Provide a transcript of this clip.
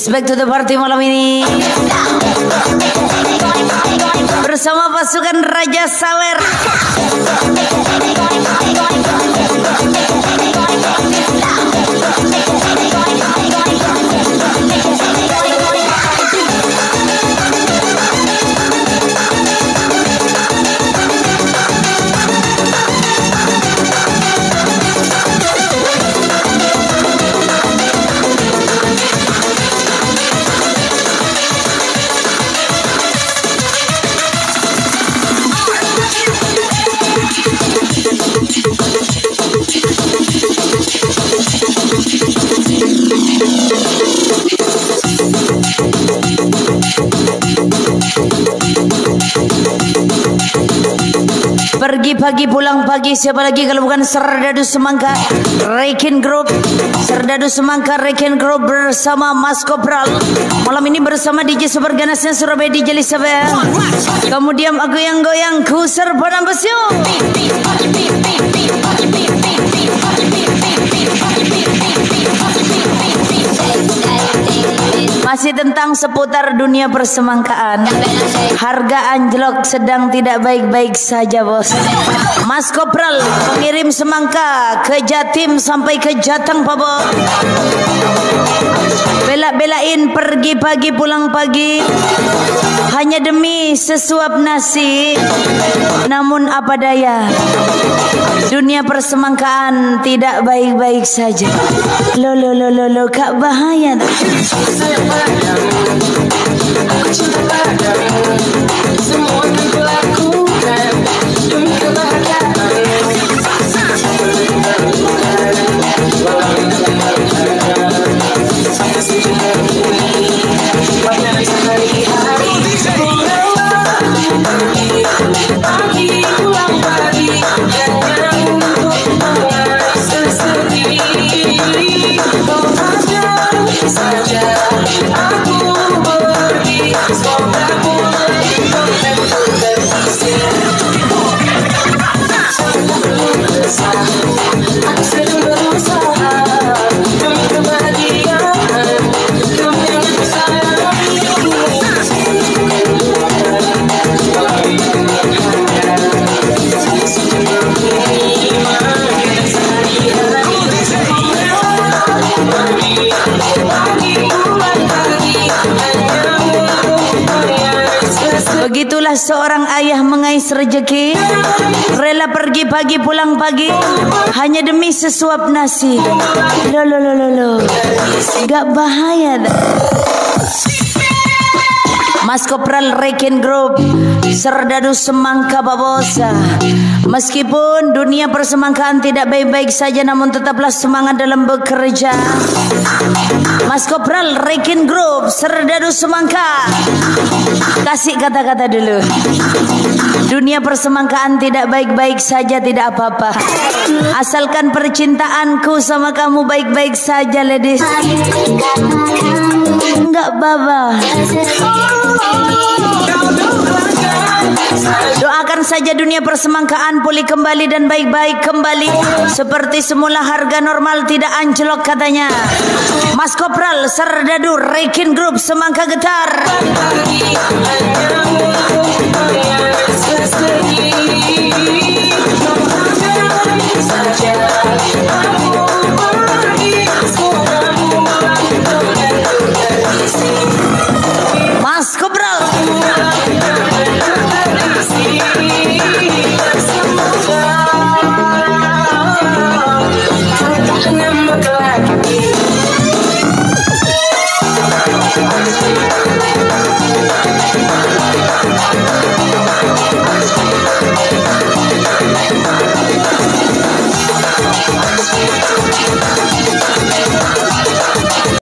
Let's back to the party malam ini Bersama pasukan Raja Sawer Pergi pagi pulang pagi. Siapa lagi kalau bukan Serdadu Semangka? Rekin Group. Serdadu Semangka Rekin Group bersama Mas Kopral. Malam ini bersama DJ Super Ganasnya Surabaya DJ Elizabeth. Kemudian aku yang goyang ku serba nambasyo Masih tentang seputar dunia persemangkaan. Harga anjlok sedang tidak baik-baik saja bos. Mas Kopral mengirim semangka ke Jatim sampai ke Jateng Pak Bos. Bela-belain pergi pagi pulang pagi. Hanya demi sesuap nasi. Namun apa daya? Dunia persemangkaan tidak baik-baik saja. Lo lo lo lo lo kak bahaya Begitulah seorang ayah mengais rejeki. Rela pergi pagi pulang pagi. Hanya demi sesuap nasi. Lo lo lo lo. Gak bahaya dah. Mas Kopral Reken Group Serdadu Semangka Babosa. Meskipun dunia persemangkaan tidak baik-baik saja Namun tetaplah semangat dalam bekerja. Mas Kopral Reken Group Serdadu Semangka. Kasih kata-kata dulu. Dunia persemangkaan tidak baik-baik saja Tidak apa-apa. Asalkan percintaanku sama kamu baik-baik saja ladies Enggak baba. Doakan saja dunia persemangkaan pulih kembali dan baik-baik kembali. Seperti semula harga normal tidak anjlok katanya. Mas Kopral Serdadu Rekin Group Semangka Getar